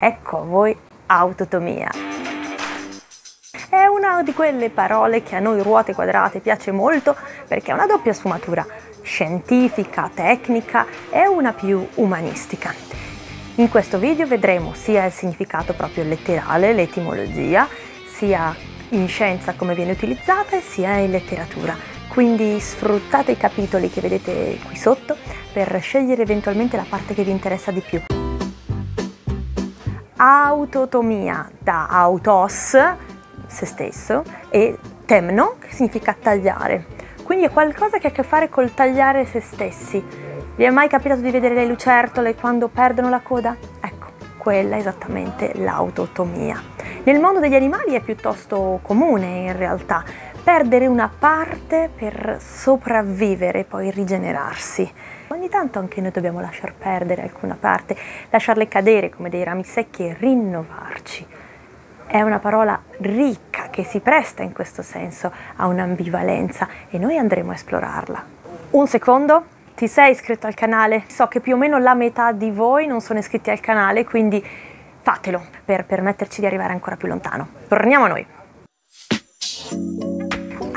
Ecco a voi autotomia. È una di quelle parole che a noi ruote quadrate piace molto perché ha una doppia sfumatura, scientifica, tecnica e una più umanistica. In questo video vedremo sia il significato proprio letterale, l'etimologia, sia in scienza come viene utilizzata, sia in letteratura. Quindi sfruttate i capitoli che vedete qui sotto per scegliere eventualmente la parte che vi interessa di più autotomia da autos, se stesso, e temno, che significa tagliare. Quindi è qualcosa che ha a che fare col tagliare se stessi. Vi è mai capitato di vedere le lucertole quando perdono la coda? Ecco, quella è esattamente l'autotomia. Nel mondo degli animali è piuttosto comune in realtà perdere una parte per sopravvivere e poi rigenerarsi. Ogni tanto anche noi dobbiamo lasciar perdere alcuna parte, lasciarle cadere come dei rami secchi e rinnovarci. È una parola ricca che si presta in questo senso a un'ambivalenza e noi andremo a esplorarla. Un secondo, ti sei iscritto al canale? So che più o meno la metà di voi non sono iscritti al canale, quindi fatelo per permetterci di arrivare ancora più lontano. Torniamo a noi.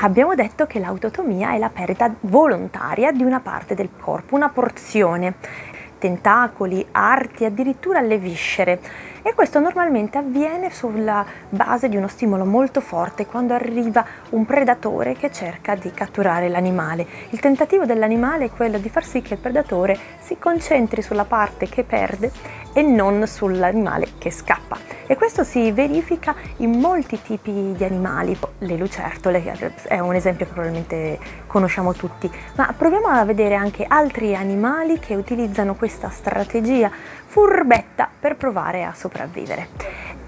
Abbiamo detto che l'autotomia è la perdita volontaria di una parte del corpo, una porzione, tentacoli, arti, addirittura le viscere e questo normalmente avviene sulla base di uno stimolo molto forte quando arriva un predatore che cerca di catturare l'animale. Il tentativo dell'animale è quello di far sì che il predatore si concentri sulla parte che perde e non sull'animale che scappa. E questo si verifica in molti tipi di animali. Le lucertole è un esempio che probabilmente conosciamo tutti, ma proviamo a vedere anche altri animali che utilizzano questa strategia furbetta per provare a sopravvivere.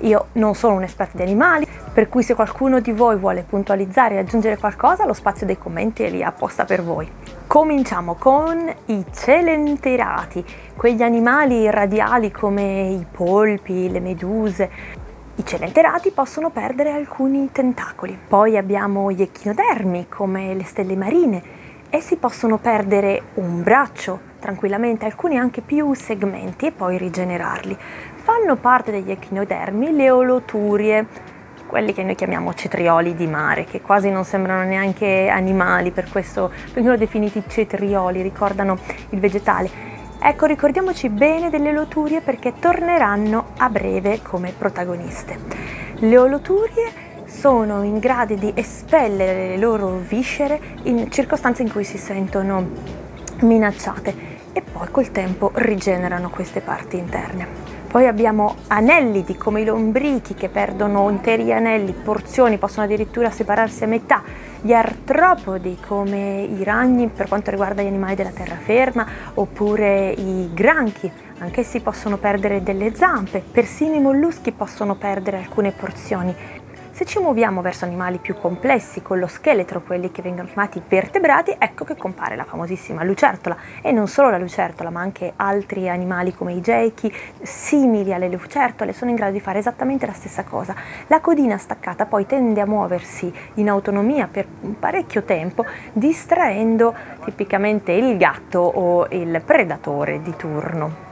Io non sono un'esperta di animali, per cui se qualcuno di voi vuole puntualizzare e aggiungere qualcosa, lo spazio dei commenti è lì apposta per voi. Cominciamo con i celenterati, quegli animali radiali come i polpi, le meduse. I celenterati possono perdere alcuni tentacoli. Poi abbiamo gli echinodermi come le stelle marine. Essi possono perdere un braccio, tranquillamente, alcuni anche più segmenti e poi rigenerarli. Fanno parte degli echinodermi le oloturie, quelli che noi chiamiamo cetrioli di mare, che quasi non sembrano neanche animali, per questo vengono definiti cetrioli, ricordano il vegetale. Ecco, ricordiamoci bene delle oloturie perché torneranno a breve come protagoniste. Le oloturie sono in grado di espellere le loro viscere in circostanze in cui si sentono minacciate e poi col tempo rigenerano queste parti interne. Poi abbiamo anellidi come i lombrichi che perdono interi anelli, porzioni, possono addirittura separarsi a metà. Gli artropodi come i ragni per quanto riguarda gli animali della terraferma oppure i granchi, anch'essi possono perdere delle zampe, persino i molluschi possono perdere alcune porzioni. Se ci muoviamo verso animali più complessi, con lo scheletro, quelli che vengono chiamati vertebrati, ecco che compare la famosissima lucertola. E non solo la lucertola, ma anche altri animali come i gechi, simili alle lucertole, sono in grado di fare esattamente la stessa cosa. La codina staccata poi tende a muoversi in autonomia per parecchio tempo, distraendo tipicamente il gatto o il predatore di turno.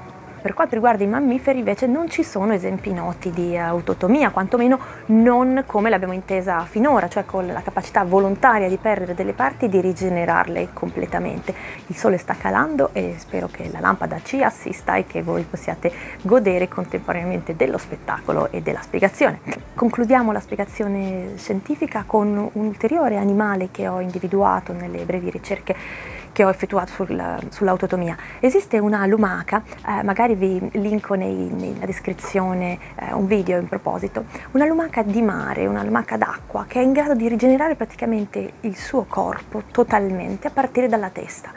Per quanto riguarda i mammiferi invece non ci sono esempi noti di autotomia, quantomeno non come l'abbiamo intesa finora, cioè con la capacità volontaria di perdere delle parti e di rigenerarle completamente. Il sole sta calando e spero che la lampada ci assista e che voi possiate godere contemporaneamente dello spettacolo e della spiegazione. Concludiamo la spiegazione scientifica con un ulteriore animale che ho individuato nelle brevi ricerche che ho effettuato sul, sull'autotomia. Esiste una lumaca, eh, magari vi linko nei, nella descrizione eh, un video in proposito, una lumaca di mare, una lumaca d'acqua che è in grado di rigenerare praticamente il suo corpo totalmente a partire dalla testa.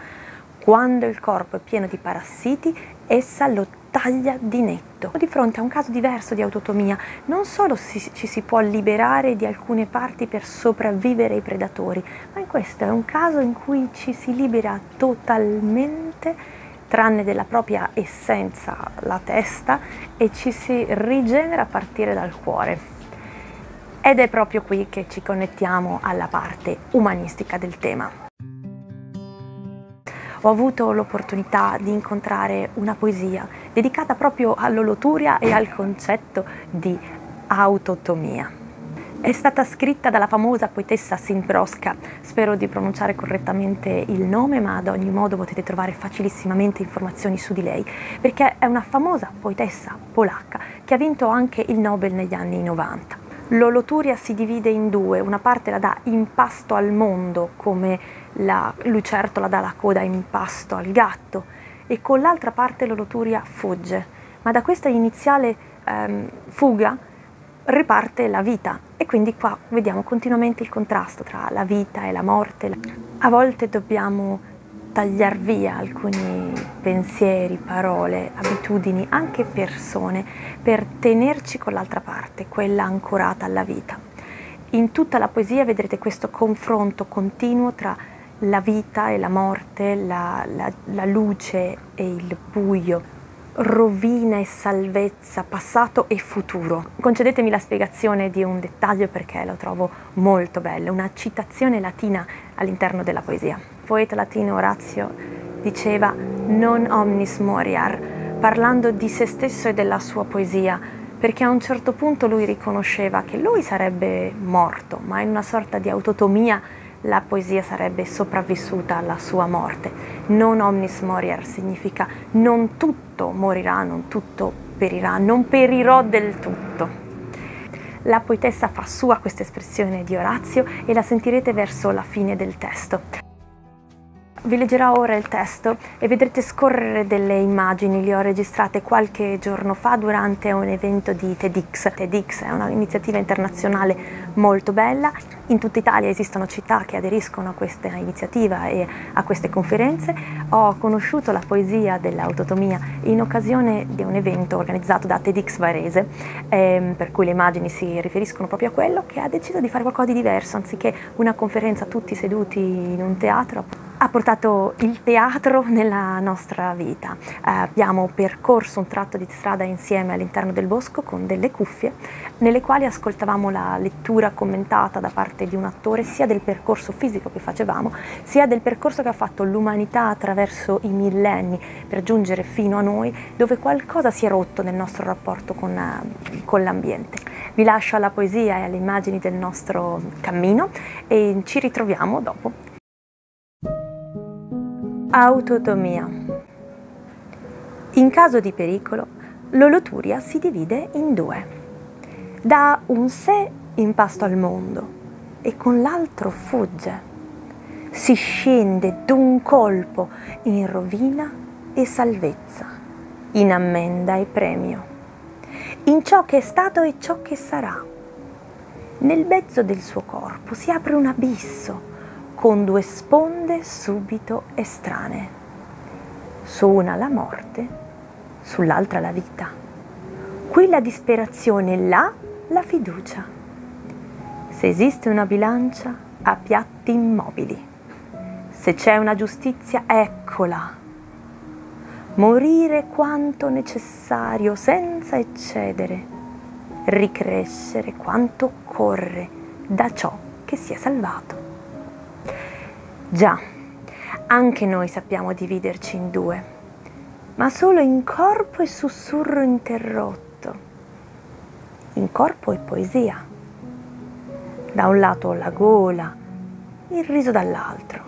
Quando il corpo è pieno di parassiti, essa lo taglia di netto. Di fronte a un caso diverso di autotomia, non solo si, ci si può liberare di alcune parti per sopravvivere ai predatori, ma in questo è un caso in cui ci si libera totalmente tranne della propria essenza, la testa, e ci si rigenera a partire dal cuore. Ed è proprio qui che ci connettiamo alla parte umanistica del tema. Ho avuto l'opportunità di incontrare una poesia dedicata proprio all'oloturia e al concetto di autotomia. È stata scritta dalla famosa poetessa Simbroska, spero di pronunciare correttamente il nome, ma ad ogni modo potete trovare facilissimamente informazioni su di lei, perché è una famosa poetessa polacca che ha vinto anche il Nobel negli anni 90. L'oloturia si divide in due, una parte la dà in pasto al mondo, come la lucertola dà la coda in pasto al gatto, e con l'altra parte l'oloturia fugge, ma da questa iniziale ehm, fuga riparte la vita e quindi qua vediamo continuamente il contrasto tra la vita e la morte. A volte dobbiamo tagliare via alcuni pensieri, parole, abitudini, anche persone per tenerci con l'altra parte, quella ancorata alla vita. In tutta la poesia vedrete questo confronto continuo tra la vita e la morte, la, la, la luce e il buio, rovina e salvezza, passato e futuro. Concedetemi la spiegazione di un dettaglio perché lo trovo molto bello, una citazione latina all'interno della poesia. Il poeta latino Orazio diceva non omnis moriar, parlando di se stesso e della sua poesia, perché a un certo punto lui riconosceva che lui sarebbe morto, ma in una sorta di autotomia la poesia sarebbe sopravvissuta alla sua morte. Non omnis moriar significa non tutto morirà, non tutto perirà, non perirò del tutto. La poetessa fa sua questa espressione di Orazio e la sentirete verso la fine del testo. Vi leggerò ora il testo e vedrete scorrere delle immagini, le ho registrate qualche giorno fa durante un evento di TEDx. TEDx è un'iniziativa internazionale molto bella, in tutta Italia esistono città che aderiscono a questa iniziativa e a queste conferenze. Ho conosciuto la poesia dell'autotomia in occasione di un evento organizzato da TEDx Varese, ehm, per cui le immagini si riferiscono proprio a quello che ha deciso di fare qualcosa di diverso, anziché una conferenza tutti seduti in un teatro ha portato il teatro nella nostra vita. Eh, abbiamo percorso un tratto di strada insieme all'interno del bosco con delle cuffie nelle quali ascoltavamo la lettura commentata da parte di un attore sia del percorso fisico che facevamo, sia del percorso che ha fatto l'umanità attraverso i millenni per giungere fino a noi, dove qualcosa si è rotto nel nostro rapporto con, uh, con l'ambiente. Vi lascio alla poesia e alle immagini del nostro cammino e ci ritroviamo dopo. Autotomia. In caso di pericolo, l'oloturia si divide in due. Dà un sé in pasto al mondo e con l'altro fugge. Si scende d'un colpo in rovina e salvezza, in ammenda e premio, in ciò che è stato e ciò che sarà. Nel mezzo del suo corpo si apre un abisso con due sponde subito estranee. Su una la morte, sull'altra la vita. Qui la disperazione, là la fiducia. Se esiste una bilancia, ha piatti immobili. Se c'è una giustizia, eccola. Morire quanto necessario senza eccedere, ricrescere quanto occorre da ciò che si è salvato. Già, anche noi sappiamo dividerci in due, ma solo in corpo e sussurro interrotto, in corpo e poesia. Da un lato la gola, il riso dall'altro,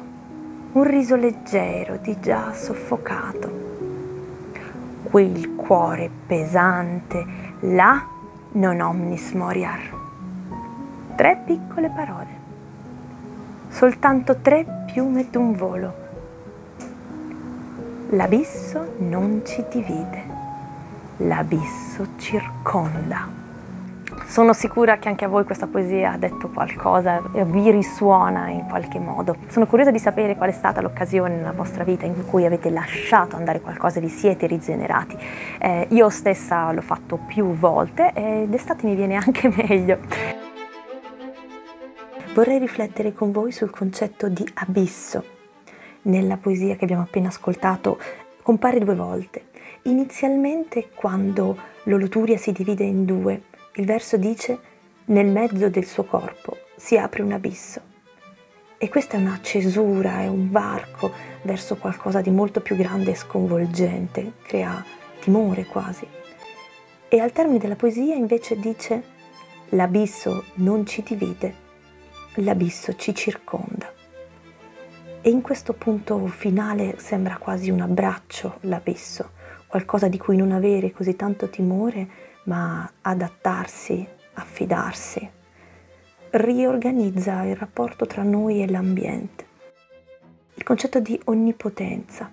un riso leggero di già soffocato. Qui il cuore pesante, là non omnis moriar. Tre piccole parole soltanto tre piume d'un volo. L'abisso non ci divide, l'abisso circonda. Sono sicura che anche a voi questa poesia ha detto qualcosa e vi risuona in qualche modo. Sono curiosa di sapere qual è stata l'occasione nella vostra vita in cui avete lasciato andare qualcosa e vi siete rigenerati. Eh, io stessa l'ho fatto più volte ed estate mi viene anche meglio vorrei riflettere con voi sul concetto di abisso. Nella poesia che abbiamo appena ascoltato compare due volte. Inizialmente quando l'oloturia si divide in due, il verso dice nel mezzo del suo corpo si apre un abisso. E questa è una cesura, è un varco verso qualcosa di molto più grande e sconvolgente, crea timore quasi. E al termine della poesia invece dice l'abisso non ci divide, l'abisso ci circonda. E in questo punto finale sembra quasi un abbraccio l'abisso, qualcosa di cui non avere così tanto timore, ma adattarsi, affidarsi riorganizza il rapporto tra noi e l'ambiente. Il concetto di onnipotenza.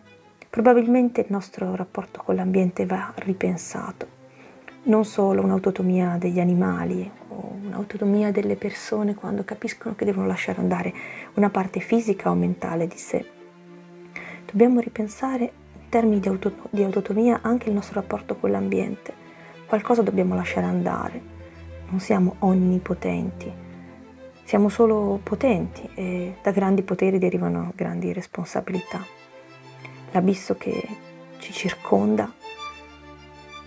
Probabilmente il nostro rapporto con l'ambiente va ripensato. Non solo un'autotomia degli animali o un'autotomia delle persone quando capiscono che devono lasciare andare una parte fisica o mentale di sé. Dobbiamo ripensare in termini di, auto, di autotomia anche il nostro rapporto con l'ambiente. Qualcosa dobbiamo lasciare andare. Non siamo onnipotenti, siamo solo potenti e da grandi poteri derivano grandi responsabilità. L'abisso che ci circonda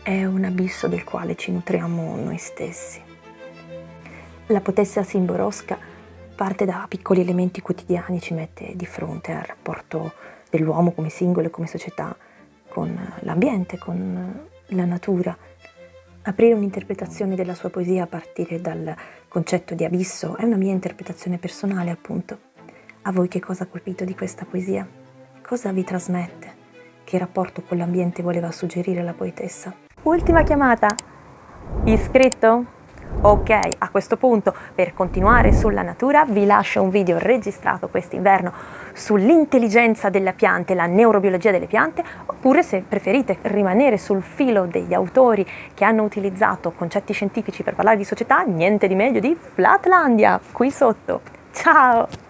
è un abisso del quale ci nutriamo noi stessi. La potessa simborosca parte da piccoli elementi quotidiani, ci mette di fronte al rapporto dell'uomo come singolo e come società con l'ambiente, con la natura, Aprire un'interpretazione della sua poesia a partire dal concetto di abisso è una mia interpretazione personale, appunto. A voi che cosa ha colpito di questa poesia? Cosa vi trasmette? Che rapporto con l'ambiente voleva suggerire la poetessa? Ultima chiamata! Iscritto? Ok, a questo punto per continuare sulla natura vi lascio un video registrato quest'inverno sull'intelligenza delle piante, la neurobiologia delle piante, oppure se preferite rimanere sul filo degli autori che hanno utilizzato concetti scientifici per parlare di società, niente di meglio di Flatlandia qui sotto. Ciao!